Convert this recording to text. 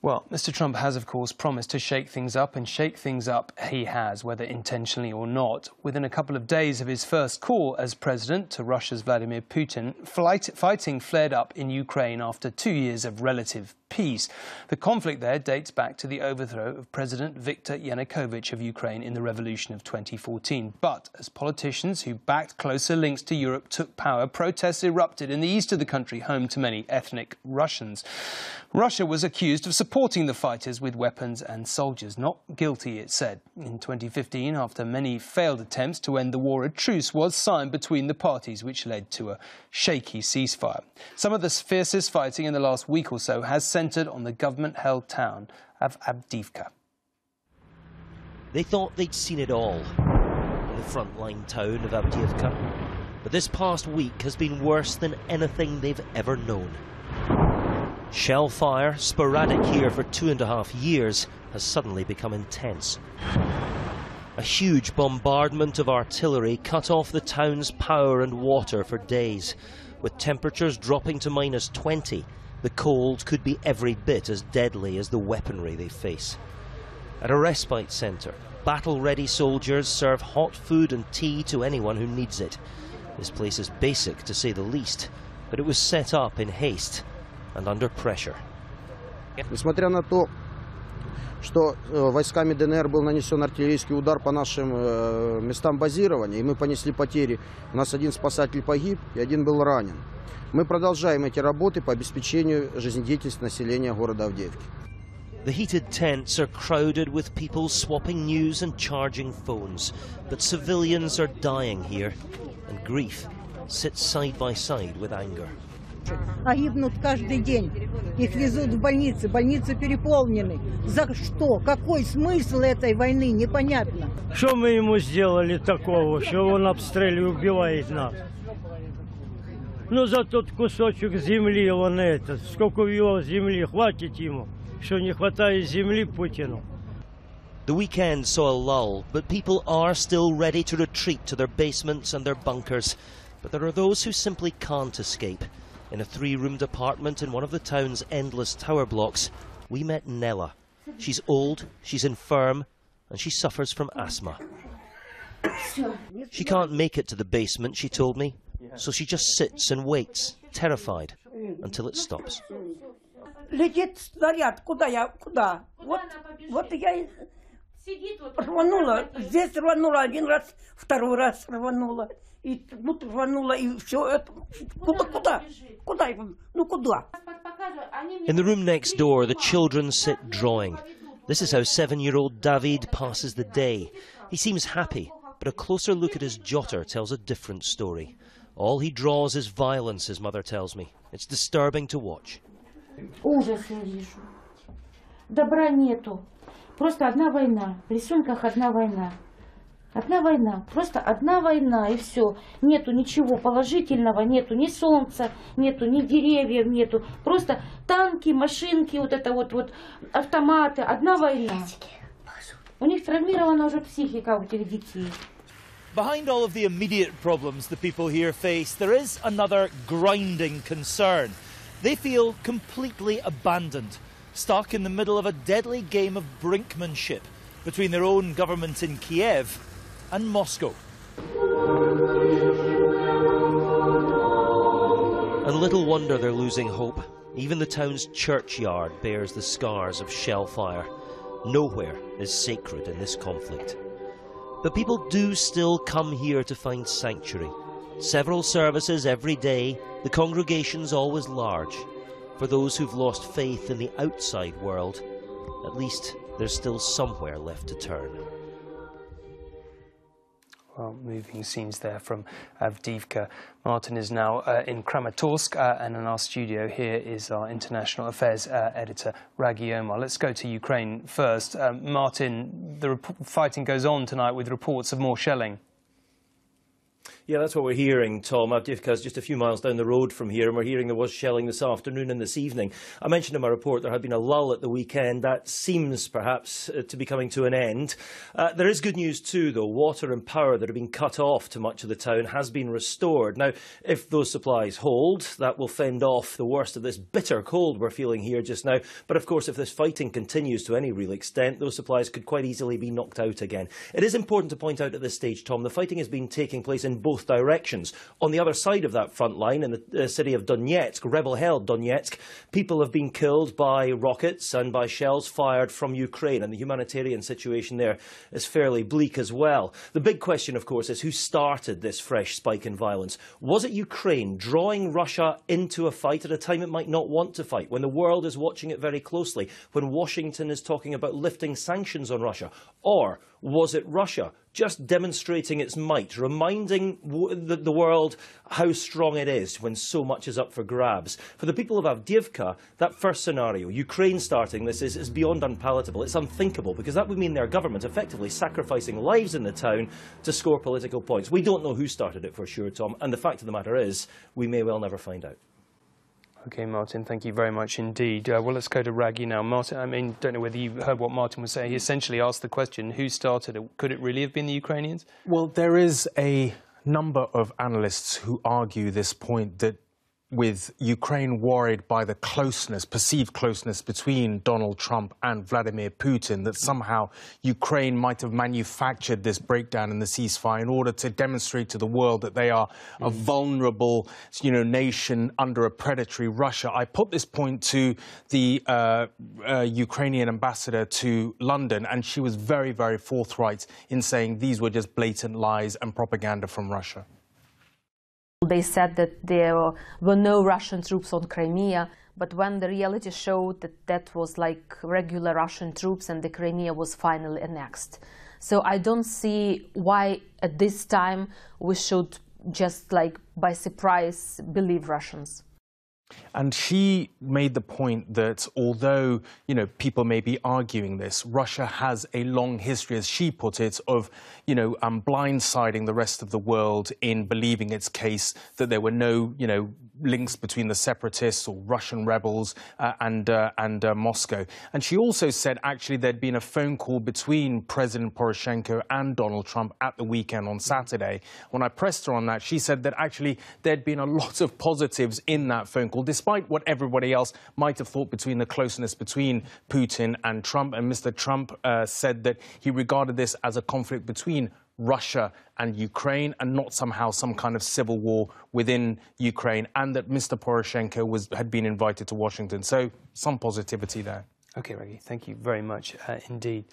Well, Mr. Trump has, of course, promised to shake things up, and shake things up he has, whether intentionally or not. Within a couple of days of his first call as president to Russia's Vladimir Putin, fighting flared up in Ukraine after two years of relative peace. The conflict there dates back to the overthrow of President Viktor Yanukovych of Ukraine in the revolution of 2014. But as politicians who backed closer links to Europe took power, protests erupted in the east of the country, home to many ethnic Russians. Russia was accused of supporting the fighters with weapons and soldiers. Not guilty, it said. In 2015, after many failed attempts to end the war, a truce was signed between the parties, which led to a shaky ceasefire. Some of the fiercest fighting in the last week or so has centred on the government-held town of Avdiivka. They thought they'd seen it all in the frontline town of Avdiivka. But this past week has been worse than anything they've ever known. Shell fire, sporadic here for two and a half years, has suddenly become intense. A huge bombardment of artillery cut off the town's power and water for days. With temperatures dropping to minus 20, the cold could be every bit as deadly as the weaponry they face. At a respite centre, battle-ready soldiers serve hot food and tea to anyone who needs it. This place is basic, to say the least, but it was set up in haste and under pressure. Несмотря на то, что войсками ДНР был нанесен артиллерийский удар по нашим местам базирования, и мы понесли потери, у нас один спасатель погиб и один был ранен. Мы продолжаем эти работы по обеспечению жизнедеятельности населения города Авдеевки. The heated tents are crowded with people swapping news and charging phones. But civilians are dying here, and grief sits side by side with anger. А гибнут каждый день. Их везут в больницы, больницы переполнены. За что? Какой смысл этой войны? Непонятно. Что мы ему сделали такого, что он обстреливает, убивает нас? Ну, за тот кусочек земли он этот, сколько у его земли, хватит ему, что не хватает земли Путину. The weekend saw a lull, but people are still ready to retreat to their basements and their bunkers. But there are those who simply can't escape. In a three-roomed apartment in one of the town's endless tower blocks, we met Nella. She's old, she's infirm, and she suffers from asthma. She can't make it to the basement, she told me, so she just sits and waits, terrified, until it stops. Летит снаряд. Куда я? Куда? Вот, вот я рванула. Здесь рванула один раз, второй раз рванула. И тут рванула, и все это. Куда, куда? Куда? Ну, куда? In the room next door, the children sit drawing. This is how seven-year-old David passes the day. He seems happy, but a closer look at his jotter tells a different story. All he draws is violence, his mother tells me. It's disturbing to watch. Ужас я вижу. Добра нету. Просто одна война. В рисунках одна война. Одна война. Просто одна война и все. Нету ничего положительного, нету ни солнца, нету ни деревьев, нету. Просто танки, машинки, вот это вот, вот автоматы. Одна война. У них травмирована уже психика у этих детей. Behind all of the immediate problems the people here face, there is another grinding concern. They feel completely abandoned, stuck in the middle of a deadly game of brinkmanship between their own government in Kiev and Moscow. And little wonder they're losing hope. Even the town's churchyard bears the scars of shell fire. Nowhere is sacred in this conflict. But people do still come here to find sanctuary. Several services every day, the congregation's always large. For those who've lost faith in the outside world, at least there's still somewhere left to turn. Well, moving scenes there from Avdiivka. Martin is now uh, in Kramatorsk, uh, and in our studio here is our international affairs uh, editor, Rageh Omaar. Let's go to Ukraine first. Um, Martin, the fighting goes on tonight with reports of more shelling. Yeah, that's what we're hearing, Tom. Avdiivka is just a few miles down the road from here, and we're hearing there was shelling this afternoon and this evening. I mentioned in my report there had been a lull at the weekend. That seems perhaps uh, to be coming to an end. Uh, there is good news too, though. Water and power that have been cut off to much of the town has been restored. Now, if those supplies hold, that will fend off the worst of this bitter cold we're feeling here just now. But of course, if this fighting continues to any real extent, those supplies could quite easily be knocked out again. It is important to point out at this stage, Tom, the fighting has been taking place in both both directions. On the other side of that front line, in the city of Donetsk, rebel-held Donetsk, people have been killed by rockets and by shells fired from Ukraine, and the humanitarian situation there is fairly bleak as well. The big question, of course, is who started this fresh spike in violence? Was it Ukraine drawing Russia into a fight at a time it might not want to fight, when the world is watching it very closely, when Washington is talking about lifting sanctions on Russia? Or was it Russia just demonstrating its might, reminding the, the, world how strong it is when so much is up for grabs? For the people of Avdiivka, that first scenario, Ukraine starting this, is, is beyond unpalatable. It's unthinkable because that would mean their government effectively sacrificing lives in the town to score political points. We don't know who started it for sure, Tom, and the fact of the matter is we may well never find out. Okay, Martin, thank you very much indeed. Uh, well, let's go to Rageh now. Martin, I mean, don't know whether you heard what Martin was saying. He essentially asked the question, who started it? Could it really have been the Ukrainians? Well, there is a number of analysts who argue this point that with Ukraine worried by the closeness, perceived closeness between Donald Trump and Vladimir Putin, that somehow Ukraine might have manufactured this breakdown in the ceasefire in order to demonstrate to the world that they are a vulnerable, you know, nation under a predatory Russia. I put this point to the uh, uh, Ukrainian ambassador to London, and she was very, very forthright in saying these were just blatant lies and propaganda from Russia. They said that there were no Russian troops on Crimea, but when the reality showed that that was like regular Russian troops and the Crimea was finally annexed. So I don't see why at this time we should just like by surprise believe Russians. And she made the point that although, you know, people may be arguing this, Russia has a long history, as she put it, of, you know, um, blindsiding the rest of the world in believing its case that there were no, you know, links between the separatists or Russian rebels uh, and, uh, and uh, Moscow. And she also said actually there'd been a phone call between President Poroshenko and Donald Trump at the weekend on Saturday. When I pressed her on that, she said that actually there'd been a lot of positives in that phone call, despite what everybody else might have thought between the closeness between Putin and Trump. And Mr. Trump uh, said that he regarded this as a conflict between Russia and Ukraine and not somehow some kind of civil war within Ukraine, and that Mr. Poroshenko was, had been invited to Washington. So some positivity there. Okay, Reggie, thank you very much uh, indeed.